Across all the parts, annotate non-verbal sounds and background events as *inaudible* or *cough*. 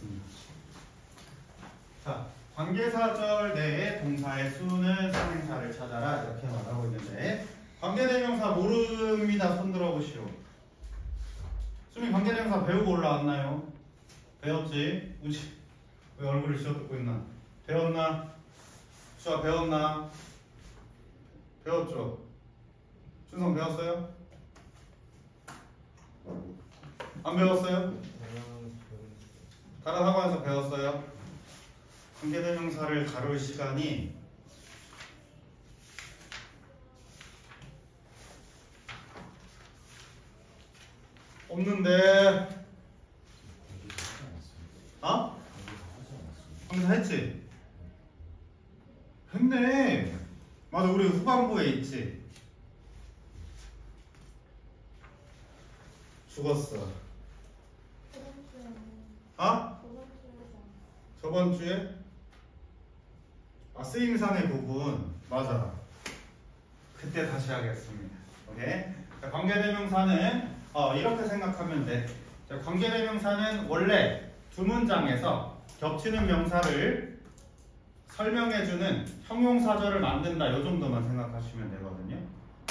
됐습니다. 자, 관계사절 내에 동사의 수는 선행사를 찾아라 이렇게 말하고 있는데 관계대명사 모릅니다. 손 들어보시오. 수미 관계대명사 배우고 올라왔나요? 배웠지? 우지 왜 얼굴을 쥐어뜯고 있나? 배웠나? 수아 배웠나? 배웠죠? 준성 배웠어요? 안 배웠어요? 다른 학원에서 배웠어요? 관계대명사를 다룰 시간이 없는데 어? 항상 했지? 했네 맞아 우리 후반부에 있지 죽었어 어? 저번 주에 아 쓰임산의 부분 맞아 그때 다시 하겠습니다 오케이 자, 관계대명사는 어, 이렇게 생각하면 돼 자, 관계대명사는 원래 두 문장에서 겹치는 명사를 설명해주는 형용사절을 만든다 이 정도만 생각하시면 되거든요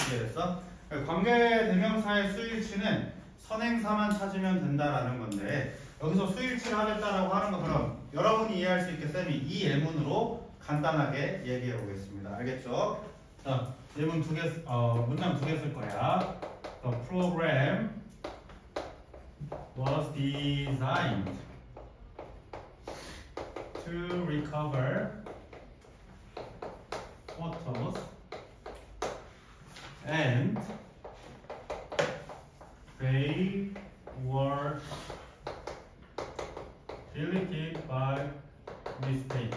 이해됐어? 관계대명사의 수일치는 선행사만 찾으면 된다라는 건데 여기서 수일치를 하겠다라고 하는 거 그럼 여러분이 이해할 수 있게 쌤이 이 예문으로 간단하게 얘기해 보겠습니다. 알겠죠? 자, 예문 두 개, 어, 문장 두 개 쓸 거야. The program was designed to recover photos and they were deleted by mistake.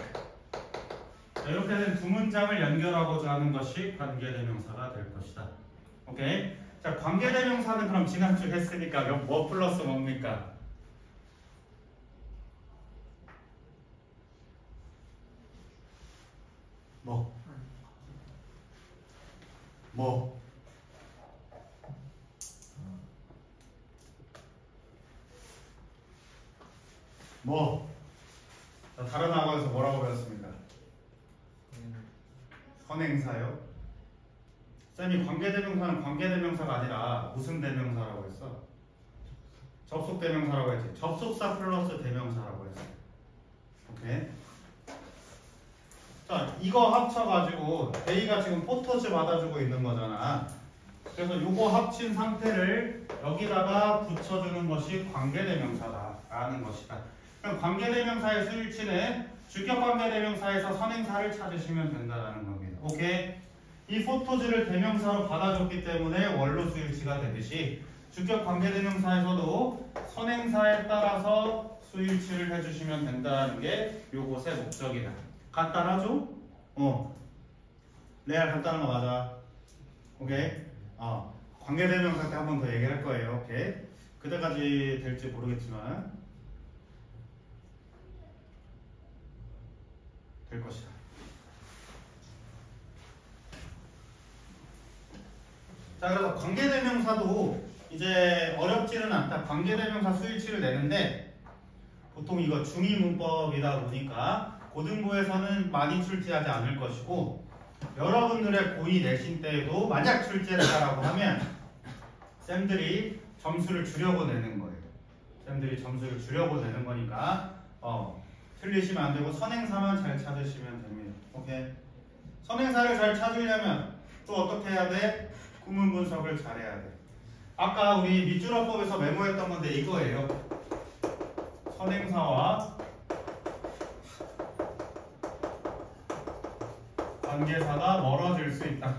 자, 이렇게 된 두 문장을 연결하고자 하는 것이 관계대명사가 될 것이다. 오케이? 자, 관계대명사는 그럼 지난주 했으니까 몇- 뭐 플러스 뭡니까? 뭐? 뭐? 뭐? 자, 다른 학원에서 뭐라고 배웠습니까? 선행사요? 쌤이 관계대명사는 관계대명사가 아니라 무슨 대명사라고 했어? 접속대명사라고 했지. 접속사 플러스 대명사라고 했어. 오케이. 자, 이거 합쳐가지고 they가 지금 photos 받아주고 있는 거잖아. 그래서 요거 합친 상태를 여기다가 붙여주는 것이 관계대명사다라는 것이다. 그럼 관계대명사의 수일치는 주격관계대명사에서 선행사를 찾으시면 된다는 겁니다. 오케이? 이 photos를 대명사로 받아줬기 때문에 원로 수 일치가 되듯이 주격 관계대명사에서도 선행사에 따라서 수일치를 해주시면 된다는 게 요것의 목적이다. 간단하죠? 어. 레알 간단한 거 맞아. 오케이? 어. 관계대명사 때 한 번 더 얘기할 거예요. 오케이? 그때까지 될지 모르겠지만 될 것이다. 자, 그래서 관계대명사도 이제 어렵지는 않다. 관계대명사 수일치를 내는데 보통 이거 중2 문법이다 보니까 고등부에서는 많이 출제하지 않을 것이고 여러분들의 고2 내신 때에도 만약 출제했다라고 하면 쌤들이 점수를 주려고 내는 거예요. 쌤들이 점수를 주려고 내는 거니까 어, 틀리시면 안 되고 선행사만 잘 찾으시면 됩니다. 오케이. 선행사를 잘 찾으려면 또 어떻게 해야 돼? 구문 분석을 잘해야 돼. 아까 우리 밑줄어법에서 메모했던 건데 이거예요. 선행사와 관계사가 멀어질 수 있다.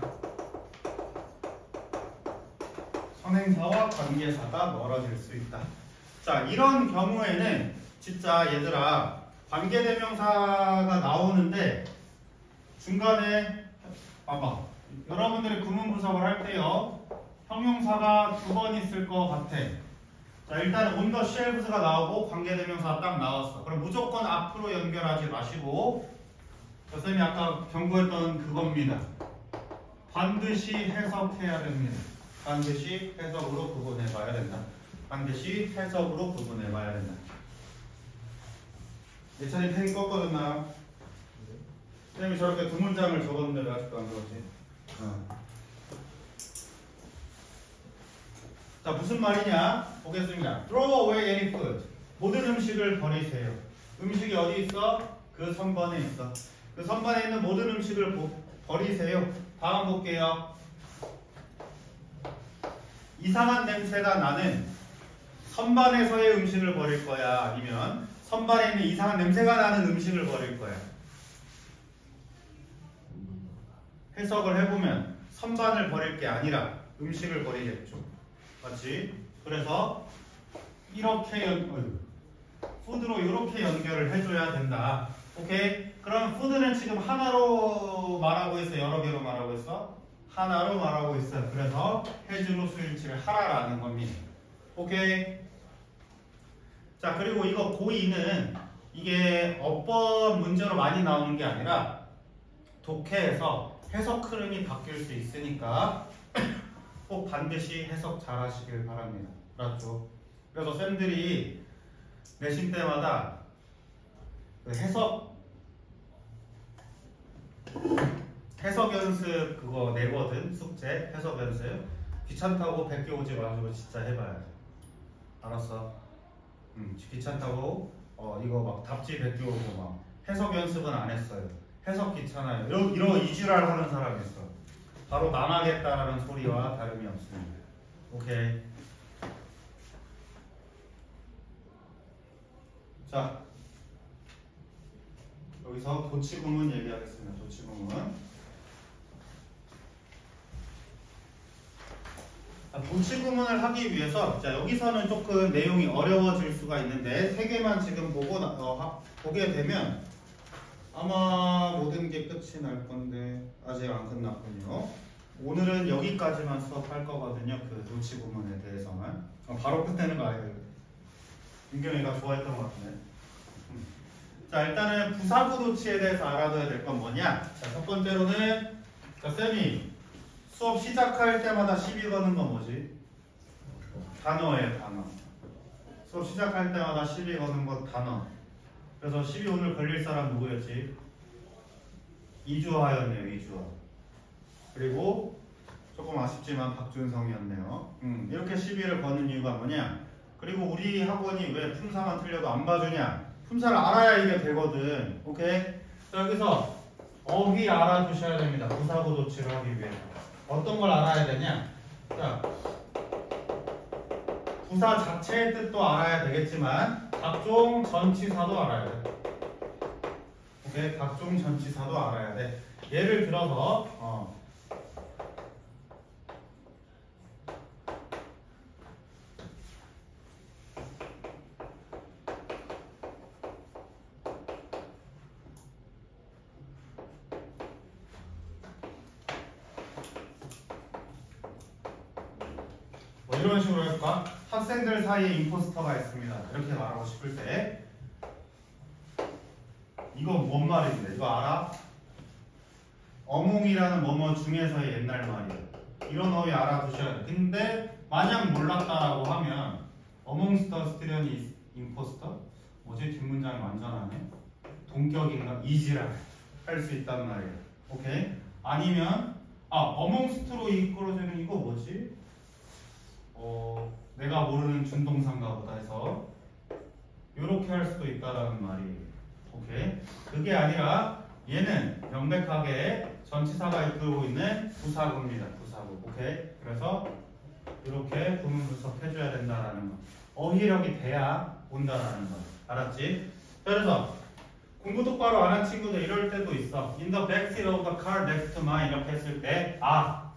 선행사와 관계사가 멀어질 수 있다. 자, 이런 경우에는 진짜 얘들아 관계대명사가 나오는데 중간에 봐봐 여러분들이 구문 분석을 할 때요 형용사가 두 번 있을 것 같아. 자 일단은 온더 쉘브스가 나오고 관계대명사가 딱 나왔어. 그럼 무조건 앞으로 연결하지 마시고 저 쌤이 아까 경고했던 그겁니다. 반드시 해석해야 됩니다. 반드시 해석으로 구분해 봐야 된다. 반드시 해석으로 구분해 봐야 된다. 예찬이 펜 꺾어졌나요? 쌤이 저렇게 두 문장을 적었는데 왜 아직도 안 적었지? 어. 자 무슨 말이냐 보겠습니다. Throw away any food. 모든 음식을 버리세요. 음식이 어디 있어? 그 선반에 있어. 그 선반에 있는 모든 음식을 보- 버리세요. 다음 볼게요. 이상한 냄새가 나는 선반에서의 음식을 버릴 거야. 아니면 선반에 있는 이상한 냄새가 나는 음식을 버릴 거야. 해석을 해보면 선반을 버릴 게 아니라 음식을 버리겠죠. 맞지? 그래서 이렇게 연, 푸드로 이렇게 연결을 해줘야 된다. 오케이? 그럼 푸드는 지금 하나로 말하고 있어? 여러 개로 말하고 있어? 하나로 말하고 있어. 그래서 해주로 수일치를 하라라는 겁니다. 오케이? 자 그리고 이거 고2는 이게 어법 문제로 많이 나오는 게 아니라 독해에서 해석 흐름이 바뀔 수 있으니까 *clears throat* 꼭 반드시 해석 잘 하시길 바랍니다. 알았죠? 그래서 쌤들이 내신 때마다 그 해석 해석 연습 그거 내거든 숙제 해석 연습 귀찮다고 백개 오지 마시고 진짜 해봐야 돼. 알았어? 음, 귀찮다고 어 이거 막 답지 백개 오고 막 해석 연습은 안 했어요. 해석 귀찮아요. 이러 이러 이지랄 하는 사람이 있어. 바로 망하겠다라는 소리와 다름이 없습니다. 오케이. 자, 여기서 도치구문 얘기하겠습니다. 도치구문. 자, 도치구문을 하기 위해서 자 여기서는 조금 내용이 어려워질 수가 있는데 세 개만 지금 보고 나- 어, 하- 보게 되면 아마 모든 게 끝이 날 건데 아직 안 끝났군요. 오늘은 여기까지만 수업할 거거든요. 그 도치구문에 대해서만 어, 바로 끝내는 거 아니에요. 윤경이가 좋아했던 것 같은데. 음. 자 일단은 부사구 도치에 대해서 알아둬야 될 건 뭐냐? 자, 첫 번째로는 자, 쌤이 수업 시작할 때마다 시비 거는 건 뭐지? 단어예요, 단어. 수업 시작할 때마다 시비 거는 거 단어. 그래서 시비 오늘 걸릴 사람 누구였지? 이주하였네요, 이주하. 그리고 조금 아쉽지만 박준성이었네요. 음, 이렇게 시비를 거는 이유가 뭐냐? 그리고 우리 학원이 왜 품사만 틀려도 안 봐주냐? 품사를 알아야 이게 되거든. 오케이? 자, 여기서 어휘 알아두셔야 됩니다. 부사고 도치를 하기 위해서. 어떤 걸 알아야 되냐? 자, 부사 자체의 뜻도 알아야 되겠지만 각종 전치사도 알아야 돼. 오케이? 각종 전치사도 알아야 돼. 예를 들어서 어, 뭐 이런 식으로 해볼까? 학생들 사이에 임포스터가 있습니다. 이렇게 말하고 싶을 때 이거 뭔 말인데? 이거 알아? 어몽이라는 뭐뭐 중에서의 옛날 말이에요. 이런 어휘 알아두셔야 돼. 근데 만약 몰랐다라고 하면 어몽스터 스티련이 임포스터? 뭐지? 뒷문장이 완전하네. 동격인가? 이지라 할 수 있단 말이에요. 오케이? 아니면 아 어몽스트로 이끌어지는 이거 뭐지? 어, 내가 모르는 준동사인가 보다 해서 이렇게 할 수도 있다라는 말이에요. 오케이? 그게 아니라 얘는 명백하게 전치사가 이끌고 있는 부사구입니다. 부사구. 오케이? 그래서 이렇게 구문 분석해줘야 된다라는 거. 어휘력이 돼야 온다라는 거. 알았지? 그래서 공부 똑바로 안 한 친구들 이럴 때도 있어. In the backseat of the car next to mine 이렇게 했을 때 아,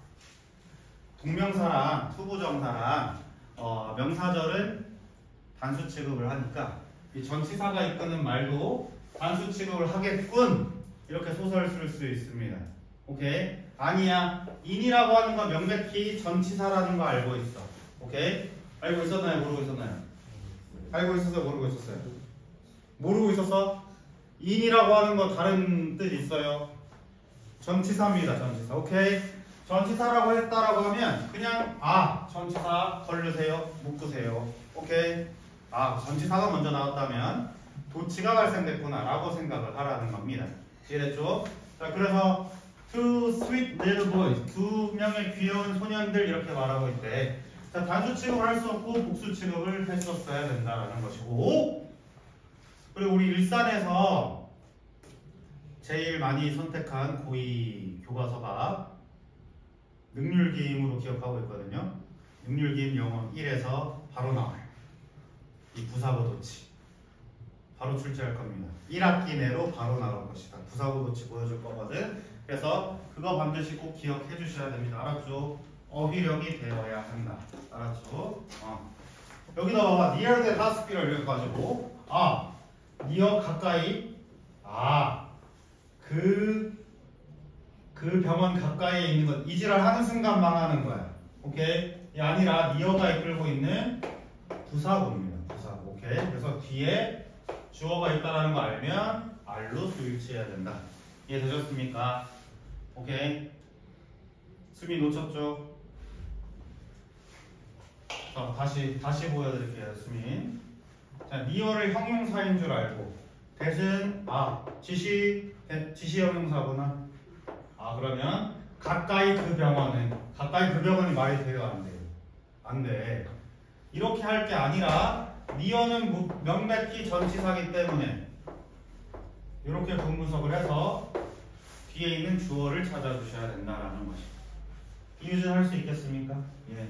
동명사랑 투부정사랑 어, 명사절은 단수 취급을 하니까 이 전치사가 이끄는 말도 단수 취급을 하겠군 이렇게 소설 쓸수 있습니다. 오케이? 아니야. in이라고 하는 건 명백히 전치사라는 거 알고 있어. 오케이? 알고 있었나요? 모르고 있었나요? 알고 있었어요? 모르고 있었어요? 모르고 있었어? 인이라고 하는 거 다른 뜻 있어요? 전치사입니다. 전치사. 오케이? 전치사라고 했다라고 하면 그냥 아 전치사 걸르세요 묶으세요 오케이 아 전치사가 먼저 나왔다면 도치가 발생됐구나 라고 생각을 하라는 겁니다. 이해됐죠? 자, 그래서 two sweet little boys 두 명의 귀여운 소년들 이렇게 말하고 있대. 자, 단수 취급을 할 수 없고 복수 취급을 했었어야 된다라는 것이고 그리고 우리 일산에서 제일 많이 선택한 고위 교과서가 능률기임으로 기억하고 있거든요. 능률기임 영어 1에서 바로 나와요. 이 부사고도치 바로 출제할 겁니다. 1학기 내로 바로 나올 것이다. 부사고도치 보여줄 거거든. 그래서 그거 반드시 꼭 기억해 주셔야 됩니다. 알았죠? 어휘력이 되어야 한다. 알았죠? 어. 여기다 봐봐. near the hospital 이렇게 가지고 아 near 가까이 아 그, 그 병원 가까이에 있는 것, 이지랄 하는 순간 망하는 거야. 오케이? 이 아니라 니어가 이끌고 있는 부사구입니다. 오케이? 그래서 뒤에 주어가 있다는 거 알면 알로 수일치해야 된다. 이해되셨습니까? 오케이? 수미 놓쳤죠? 자, 다시, 다시 보여드릴게요, 수민. 자, 니어를 형용사인 줄 알고 대신 아 지시 대- 지시 형용사구나. 아 그러면 가까이 그 병원은 가까이 그 병원이 말이 돼요 안 돼요? 안 돼. 이렇게 할 게 아니라 니어는 무- 명백히 전치사기 때문에 이렇게 분분석을 해서 뒤에 있는 주어를 찾아주셔야 된다라는 것이. 이유준 할 수 있겠습니까? 예.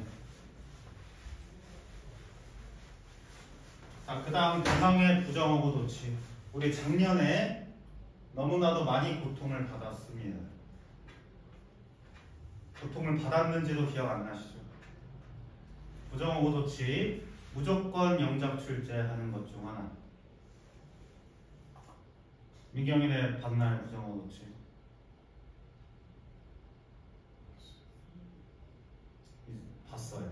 자, 그 다음 대상의 부정어구 도치. 우리 작년에 너무나도 많이 고통을 받았습니다. 고통을 받았는지도 기억 안 나시죠? 부정어구 도치, 무조건 영작 출제하는 것 중 하나. 민경이네 봤나요, 부정어구 도치? 봤어요.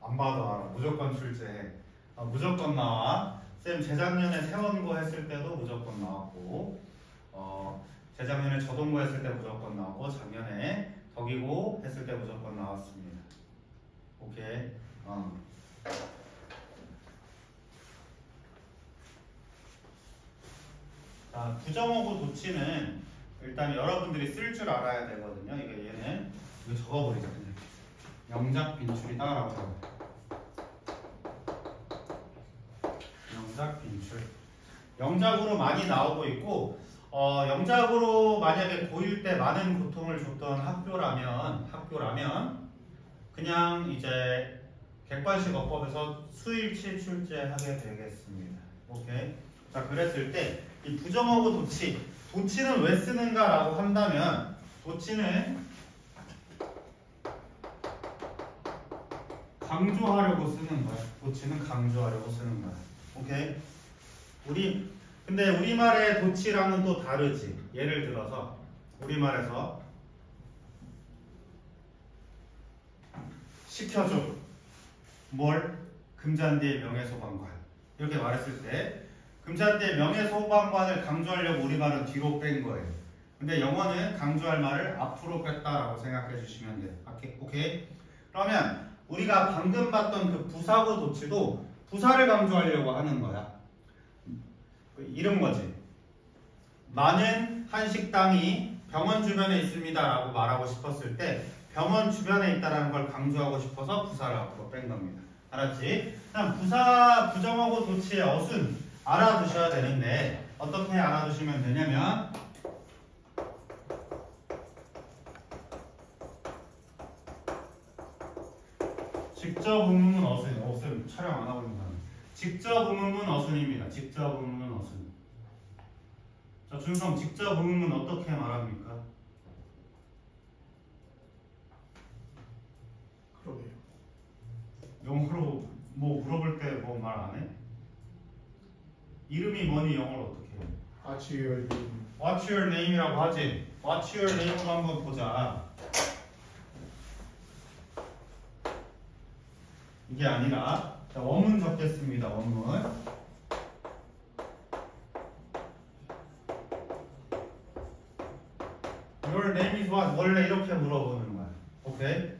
안 봐도 알아. 무조건 출제해. 아, 무조건 나와. 쌤 재작년에 세원고 했을 때도 무조건 나왔고, 어, 재작년에 저동고 했을 때 무조건 나오고, 작년에 덕이고 했을 때 무조건 나왔습니다. 오케이. 어. 자, 부정어구 도치는 일단 여러분들이 쓸 줄 알아야 되거든요. 이거 얘는 이거 적어버리자 그냥. 영작 빈출이다라고 적어. 영작 빈출. 영작으로 많이 나오고 있고 어, 영작으로 만약에 고1 때 많은 고통을 줬던 학교라면 학교라면 그냥 이제 객관식 어법에서 수일치 출제하게 되겠습니다. 오케이. 자 그랬을 때 이 부정어구 도치 도치는 왜 쓰는가라고 한다면 도치는 강조하려고 쓰는 거야. 도치는 강조하려고 쓰는 거야. 오케이. 우리 근데 우리말의 도치랑은 또 다르지. 예를 들어서 우리말에서 시켜줘. 뭘? 금잔디의 명예소방관. 이렇게 말했을 때 금잔디의 명예소방관을 강조하려고 우리말은 뒤로 뺀 거예요. 근데 영어는 강조할 말을 앞으로 뺐다라고 생각해 주시면 돼요. 오케이? 그러면 우리가 방금 봤던 그 부사구 도치도 부사를 강조하려고 하는 거야. 이런 거지. 많은 한식당이 병원 주변에 있습니다 라고 말하고 싶었을 때 병원 주변에 있다라는 걸 강조하고 싶어서 부사를 앞으로 뺀 겁니다. 알았지? 그럼 부사 부정어구 도치의 어순 알아두셔야 되는데 어떻게 알아두시면 되냐면 직접 의문문 어순 어순 촬영 안 하고 있는 사람 직접 의문문 어순입니다. 직접 의문문 어순 자 준성 직접 의문문 어떻게 말합니까? 그러게요. 영어로 뭐 물어볼 때 뭐 말 안 해? 이름이 뭐니 영어로 어떻게 해? 아치열 What's your name이라고 하지? What's your name으로 한번 보자. 이게 아니라 자, 원문 적겠습니다. 원문. Your name is what? 원래 이렇게 물어보는 거야. 오케이?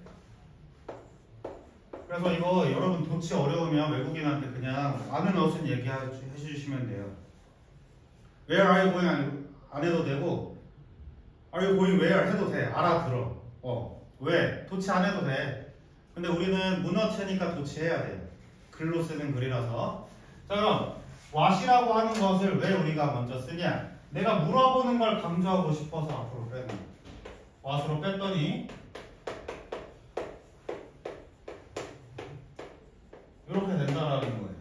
그래서 이거 여러분 도치 어려우면 외국인한테 그냥 아는 어순 얘기해 주시면 돼요. where are you going 안, 안 해도 되고 are you going where 해도 돼. 알아들어. 어. 왜? 도치 안 해도 돼. 근데 우리는 문어체니까 도치해야 돼. 글로 쓰는 글이라서. 자 그럼 what이라고 하는 것을 왜 우리가 먼저 쓰냐? 내가 물어보는 걸 강조하고 싶어서 앞으로 빼는 what으로 뺐더니 이렇게 된다라는 거예요.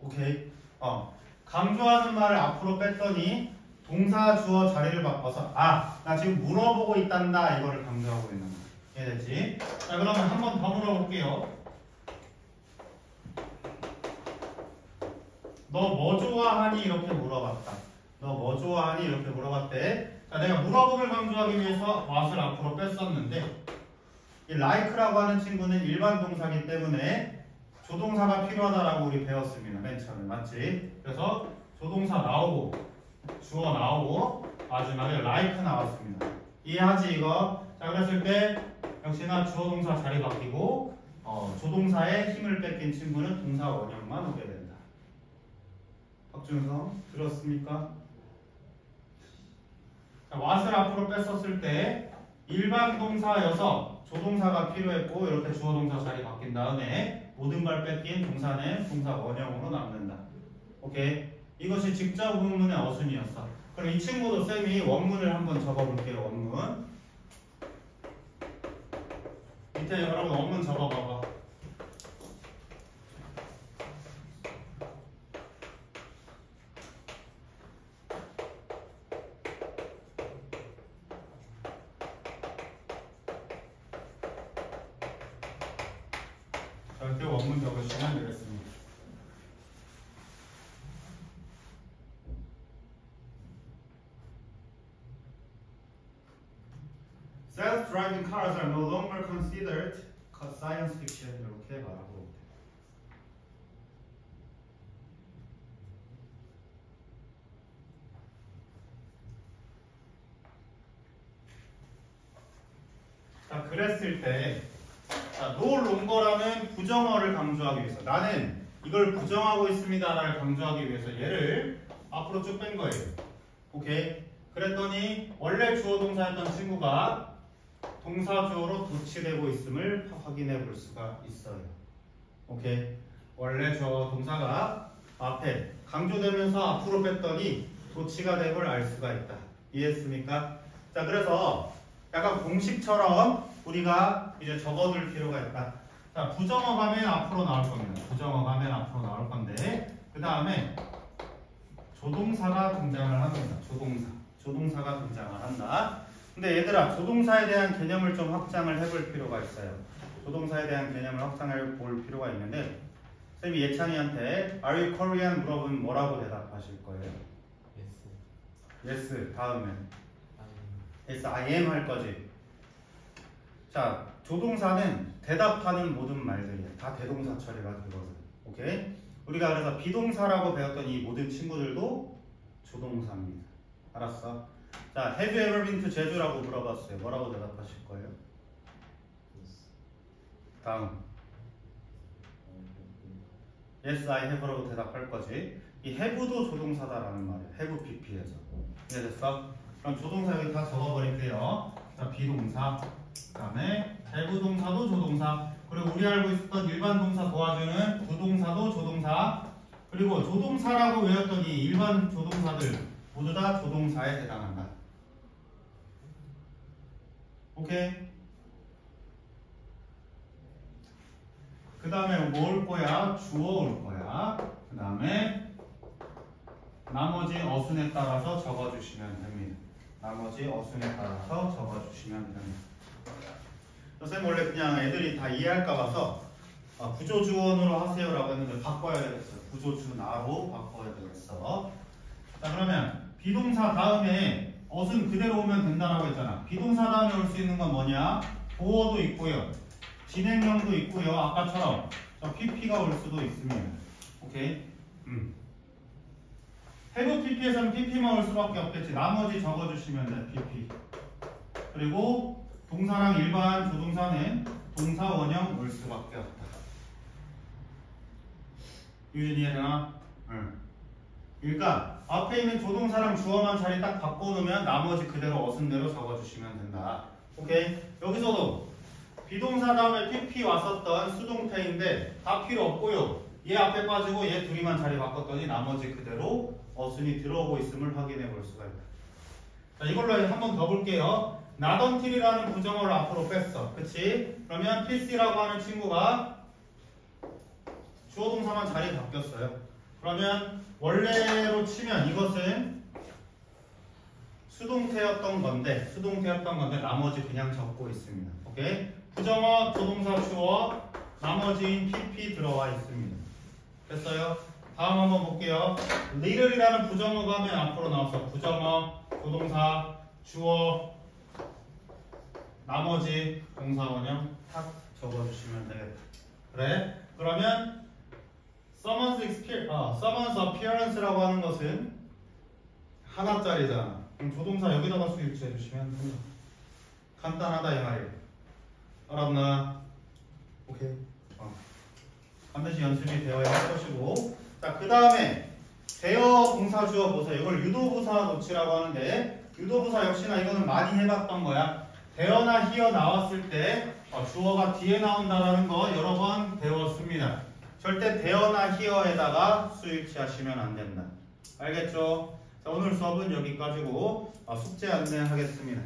오케이. 어. 강조하는 말을 앞으로 뺐더니 동사 주어 자리를 바꿔서 아, 나 지금 물어보고 있단다 이거를 강조하고 있는 거야. 이해됐지? 자, 그러면 한 번 더 물어볼게요. 너 뭐 좋아하니? 이렇게 물어봤다. 너 뭐 좋아하니? 이렇게 물어봤대. 자, 내가 물어봄을 강조하기 위해서 what을 앞으로 뺐었는데 이 like라고 하는 친구는 일반 동사기 때문에 조동사가 필요하다라고 우리 배웠습니다. 맨 처음에 맞지? 그래서 조동사 나오고 주어 나오고 마지막에 like 나왔습니다. 이해하지 이거? 자 그랬을 때 역시나 주어 동사 자리 바뀌고 어, 조동사에 힘을 뺏긴 친구는 동사 원형만 오게 된다. 박준성 들었습니까? 자, what을 앞으로 뺐었을 때 일반 동사여서 조동사가 필요했고 이렇게 주어 동사 자리 바뀐 다음에 모든 걸 뺏긴 동사는 동사 원형으로 남는다. 오케이. 이것이 직접 의문의 어순이었어. 그럼 이 친구도 쌤이 원문을 한번 적어볼게요. 원문. 밑에 여러분 원문 적어봐봐. 자, 이렇게 원문 적으시면 되겠습니다. Self-driving cars are no longer considered science fiction 이렇게 말하고 있대. 자, 그랬을 때 자, no longer라는 부정어를 강조하기 위해서 나는 이걸 부정하고 있습니다를 강조하기 위해서 얘를 앞으로 쭉 뺀 거예요. 오케이. 그랬더니 원래 주어 동사였던 친구가 동사 주어로 도치되고 있음을 확인해 볼 수가 있어요. 오케이. 원래 주어 동사가 앞에 강조되면서 앞으로 뺐더니 도치가 된걸알 수가 있다. 이해했습니까? 자, 그래서 약간 공식처럼 우리가 이제 적어둘 필요가 있다. 자, 부정어 가면 앞으로 나올 겁니다. 부정어 가면 앞으로 나올 건데, 그 다음에 조동사가 등장을 합니다. 조동사. 조동사가 등장을 한다. 근데 얘들아, 조동사에 대한 개념을 좀 확장을 해볼 필요가 있어요. 조동사에 대한 개념을 확장해 볼 필요가 있는데, 쌤이 예찬이한테 Are you Korean 물어보면 뭐라고 대답하실 거예요? Yes. Yes. 다음에 yes, I am 할 거지. 자, 조동사는 대답하는 모든 말들이야. 다 대동사 처리가 되거든. 오케이? 우리가 그래서 비동사라고 배웠던 이 모든 친구들도 조동사입니다. 알았어? 자, have you ever been to 제주라고 물어봤어요. 뭐라고 대답하실 거예요? 다음. yes, I have라고 대답할 거지. 이 have도 조동사다라는 말이야. have PP에서. 이해됐어? 그럼 조동사 여기 다 적어버릴게요. 자, 비동사. 그 다음에 have 동사도 조동사. 그리고 우리 알고 있었던 일반 동사 도와주는 부동사도 조동사. 그리고 조동사라고 외웠던 이 일반 조동사들 모두 다 조동사에 해당한다. 오케이? 그 다음에 뭐 올 거야? 주어 올 거야. 그 다음에 나머지 어순에 따라서 적어주시면 됩니다. 나머지 어순에 따라서 적어주시면 됩니다. 선생님 원래 그냥 애들이 다 이해할까 봐서 아, 구조주어으로 하세요라고 했는데 바꿔야 되겠어요. 구조주나로 바꿔야 되겠어. 자 그러면 비동사 다음에 어순 그대로 오면 된다라고 했잖아. 비동사 다음에 올 수 있는 건 뭐냐? 보어도 있고요. 진행형도 있고요. 아까처럼 저 PP가 올 수도 있습니다. 오케이? 음. 해부 PP에서는 PP만 올 수밖에 없겠지. 나머지 적어주시면 돼. PP. 그리고 동사랑 일반 조동사는 동사 원형 올 수밖에 없다. 유진 이 해나? 응. 그러니까 앞에 있는 조동사랑 주어만 자리 딱 바꿔놓으면 나머지 그대로 어순대로 적어주시면 된다. 오케이? 여기서도 비동사 다음에 PP 왔었던 수동태인데 다 필요 없고요. 얘 앞에 빠지고 얘 둘이만 자리 바꿨더니 나머지 그대로 어순이 들어오고 있음을 확인해 볼 수가 있다. 자, 이걸로 한 번 더 볼게요. 나던틸이라는 부정어를 앞으로 뺐어. 그치? 그러면 PC라고 하는 친구가 주어 동사만 자리 바뀌었어요. 그러면 원래로 치면 이것은 수동태였던 건데 수동태였던 건데 나머지 그냥 적고 있습니다. 오케이? 부정어, 조동사, 주어, 나머지인 PP 들어와 있습니다. 됐어요? 다음 한번 볼게요. little이라는 부정어가 맨 앞으로 나와서 부정어, 조동사, 주어, 나머지 동사원형 탁 적어주시면 되겠다. 그래? 그러면 someone's, exper- 어, someone's appearance라고 하는 것은 하나짜리잖아. 그럼 조동사 여기다가 수일치해 주시면 됩니다. 간단하다 이 말이에요. 알았나? 오케이. 어. 반드시 연습이 되어야 할 것이고. 자, 그 다음에 대어 동사 주어 보세요. 이걸 유도부사 놓치라고 하는데 유도부사 역시나 이거는 많이 해봤던 거야. 대어나 히어 나왔을 때 어, 주어가 뒤에 나온다라는 거 여러 번 배웠습니다. 절대 대어나 히어에다가 수일치 하시면 안 된다. 알겠죠? 자, 오늘 수업은 여기까지고 어, 숙제 안내하겠습니다.